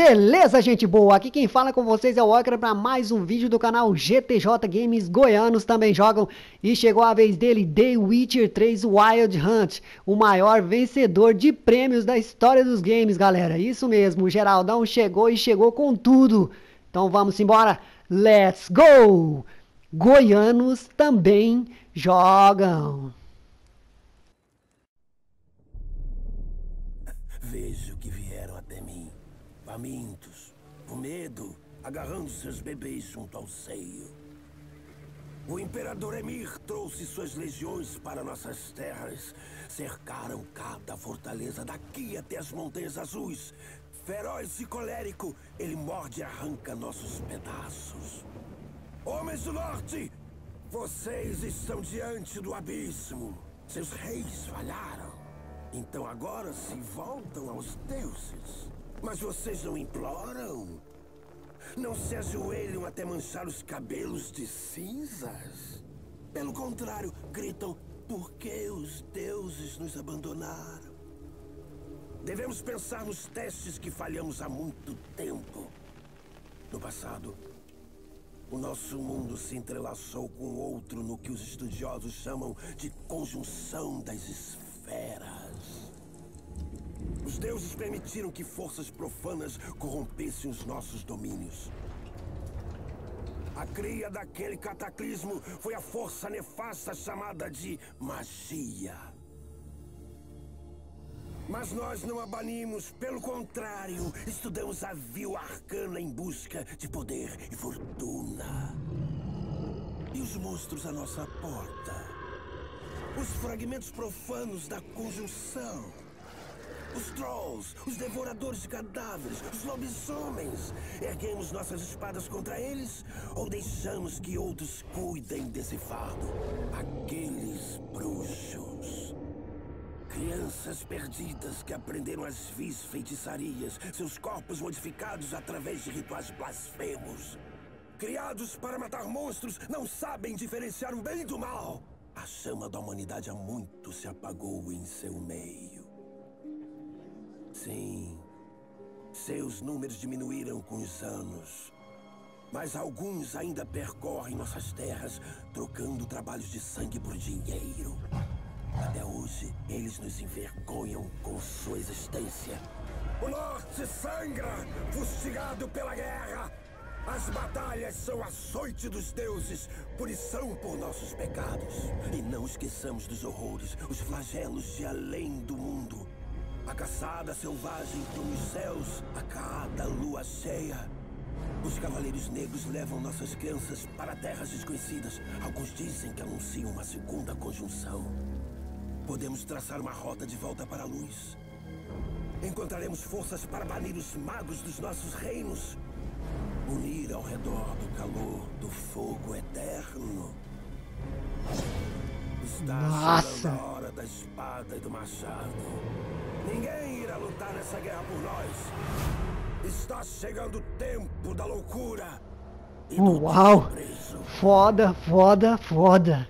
Beleza, gente boa? Aqui quem fala com vocês é o Okra para mais um vídeo do canal GTJ Games Goianos também jogam e chegou a vez dele The Witcher 3 Wild Hunt, o maior vencedor de prêmios da história dos games, galera. Isso mesmo, o Geraldão chegou e chegou com tudo. Então vamos embora. Let's go! Goianos também jogam. Vejo que vieram até mim famintos, com medo, agarrando seus bebês junto ao seio. O imperador Emir trouxe suas legiões para nossas terras. Cercaram cada fortaleza daqui até as Montanhas Azuis. Feroz e colérico, ele morde e arranca nossos pedaços. Homens do Norte, vocês estão diante do abismo. Seus reis falharam. Então agora se voltam aos deuses. Mas vocês não imploram? Não se ajoelham até manchar os cabelos de cinzas? Pelo contrário, gritam, por que os deuses nos abandonaram? Devemos pensar nos testes que falhamos há muito tempo. No passado, o nosso mundo se entrelaçou com outro no que os estudiosos chamam de conjunção das esferas. Os deuses permitiram que forças profanas corrompessem os nossos domínios. A cria daquele cataclismo foi a força nefasta chamada de magia. Mas nós não a banimos, pelo contrário, estudamos a vil arcana em busca de poder e fortuna. E os monstros à nossa porta? Os fragmentos profanos da conjunção. Os trolls, os devoradores de cadáveres, os lobisomens. Erguemos nossas espadas contra eles ou deixamos que outros cuidem desse fardo? Aqueles bruxos. Crianças perdidas que aprenderam as vis feitiçarias, seus corpos modificados através de rituais blasfemos. Criados para matar monstros, não sabem diferenciar o bem do mal. A chama da humanidade há muito se apagou em seu meio. Sim, seus números diminuíram com os anos. Mas alguns ainda percorrem nossas terras, trocando trabalhos de sangue por dinheiro. Até hoje, eles nos envergonham com sua existência. O norte sangra, fustigado pela guerra. As batalhas são açoite dos deuses, punição por nossos pecados. E não esqueçamos dos horrores, os flagelos de além do mundo. A caçada selvagem nos céus a cada lua cheia. Os cavaleiros negros levam nossas crianças para terras desconhecidas. Alguns dizem que anunciam uma segunda conjunção. Podemos traçar uma rota de volta para a luz. Encontraremos forças para banir os magos dos nossos reinos. Unir ao redor do calor do fogo eterno. Está Nossa. chegando a hora da espada e do machado. Ninguém irá lutar nessa guerra por nós. Está chegando o tempo da loucura. E Uau! Foda, foda, foda.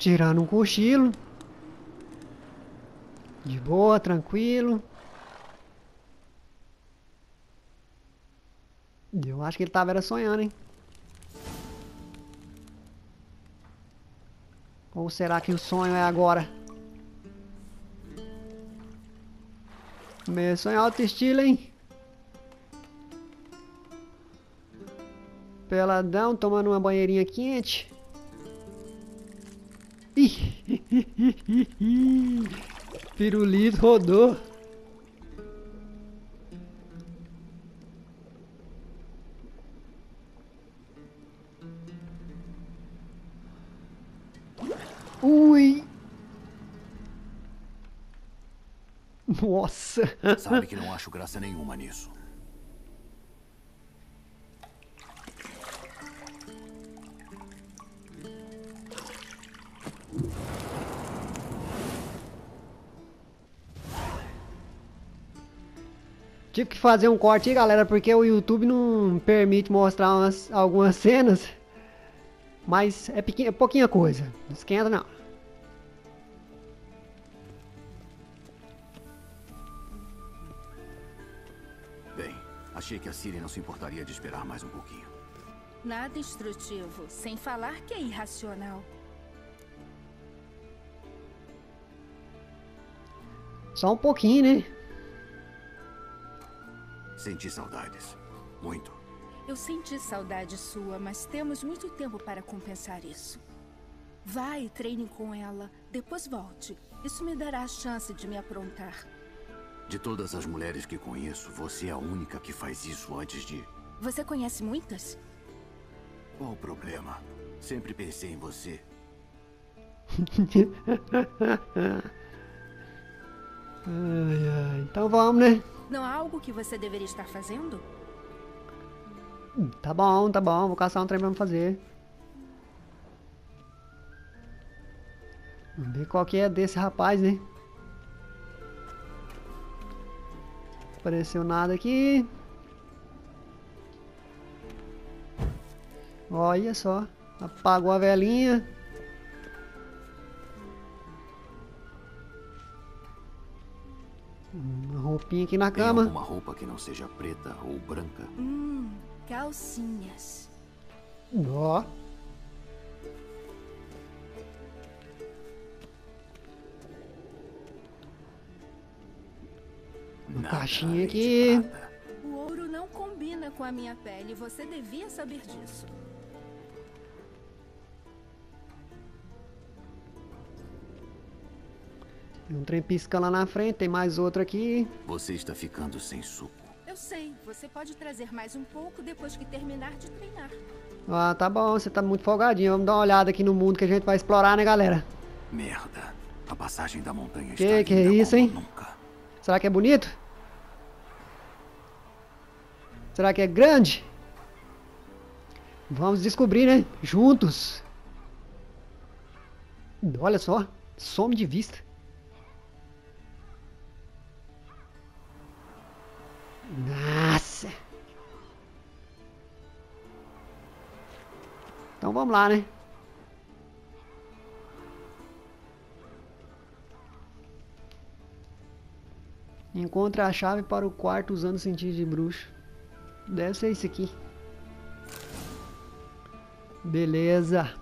Tirando um cochilo. De boa, tranquilo. Eu acho que ele tava era sonhando, hein? Ou será que o sonho é agora? Meu sonho é alto estilo, hein? Peladão, tomando uma banheirinha quente. Pirulito rodou. Ui! Nossa! Sabe que não acho graça nenhuma nisso. Tive que fazer um corte aí, galera, porque o YouTube não permite mostrar umas, algumas cenas. Mas é, é pouquinha coisa. Não esquenta não. Bem, achei que a Siri não se importaria de esperar mais um pouquinho. Nada instrutivo, sem falar que é irracional. Só um pouquinho, né? Senti saudades. Muito. Eu senti saudade sua, mas temos muito tempo para compensar isso. Vá e treine com ela, depois volte. Isso me dará a chance de me aprontar. De todas as mulheres que conheço, você é a única que faz isso antes de. Você conhece muitas? Qual o problema? Sempre pensei em você. Ai, ai. Então vamos, né? Não há algo que você deveria estar fazendo? Hum, Tá bom, tá bom. Vou caçar um trem pra me fazer. Vamos ver qual que é desse rapaz, né? Apareceu nada aqui. Olha só. Apagou a velinha. Roupinha aqui na Tem cama. alguma roupa que não seja preta ou branca? Hum, calcinhas. Ó. Uma Nada caixinha aqui. O ouro não combina com a minha pele. Você devia saber disso. Um trem piscando lá na frente, tem mais outro aqui. Você está ficando sem suco. Eu sei, você pode trazer mais um pouco depois que terminar de treinar. Ah, tá bom, você tá muito folgadinho. Vamos dar uma olhada aqui no mundo que a gente vai explorar, né, galera? Merda. A passagem da montanha Que está que é isso, hein? nunca. Será que é bonito? Será que é grande? Vamos descobrir, né? Juntos. Olha só, some de vista. Nossa. Então vamos lá, né? Encontre a chave para o quarto usando sentido de bruxo. Deve ser isso aqui. Beleza.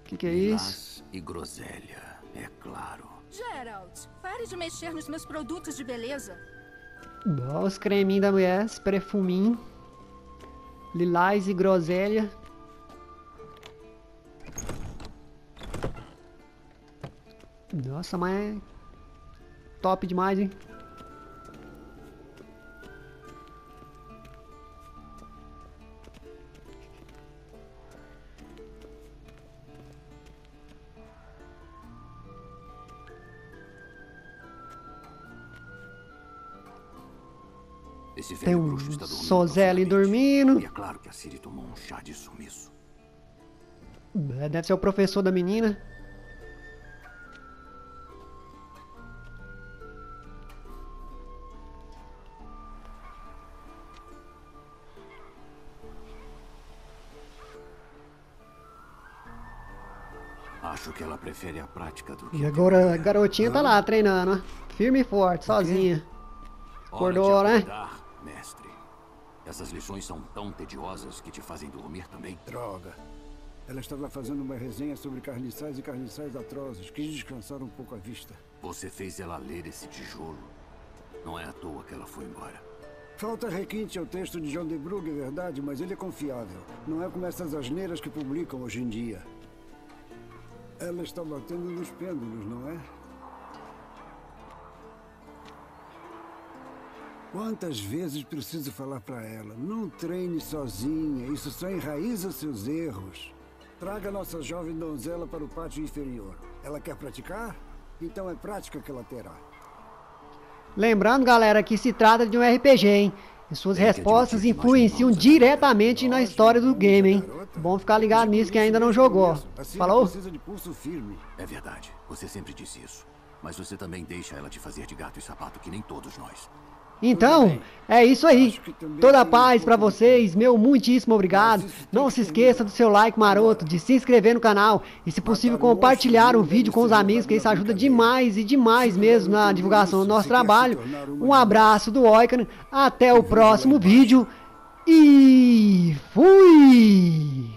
O que, que é isso? Lilás e groselha, é claro. Gerald, pare de mexer nos meus produtos de beleza. Ó, os creminhos da mulher, perfuminho. Lilás e groselha. Nossa, mas é top demais, hein? Esse Tem um está dormindo. E é claro que a Siri tomou um chá de sumiço. É, Deve ser o professor da menina. Acho que ela prefere a prática do que E agora a garotinha tá lá treinando, ó. Firme e forte, sozinha. Acordou, né? Mestre. Essas lições são tão tediosas que te fazem dormir também. Droga. Ela estava fazendo uma resenha sobre carniçais e carniçais atrozes. Quis descansar um pouco a vista. Você fez ela ler esse tijolo. Não é à toa que ela foi embora. Falta requinte ao texto de John de Brugge, é verdade, mas ele é confiável. Não é como essas asneiras que publicam hoje em dia. Ela está batendo nos pêndulos, não é? Quantas vezes preciso falar para ela? Não treine sozinha, isso só enraiza seus erros. Traga nossa jovem donzela para o pátio inferior. Ela quer praticar? Então é prática que ela terá. Lembrando, galera, que se trata de um RPG, hein? E suas respostas influenciam diretamente na história do game, hein? Bom ficar ligado nisso que ainda não jogou. Assim Falou? precisa de pulso firme. É verdade. Você sempre disse isso. Mas você também deixa ela te fazer de gato e sapato que nem todos nós. Então, é isso aí. Toda a paz pra vocês, meu muitíssimo obrigado. Não se esqueça do seu like maroto, de se inscrever no canal e, se possível, compartilhar o vídeo com os amigos, que isso ajuda demais e demais mesmo na divulgação do nosso trabalho. Um abraço do Oikan, até o próximo vídeo e fui!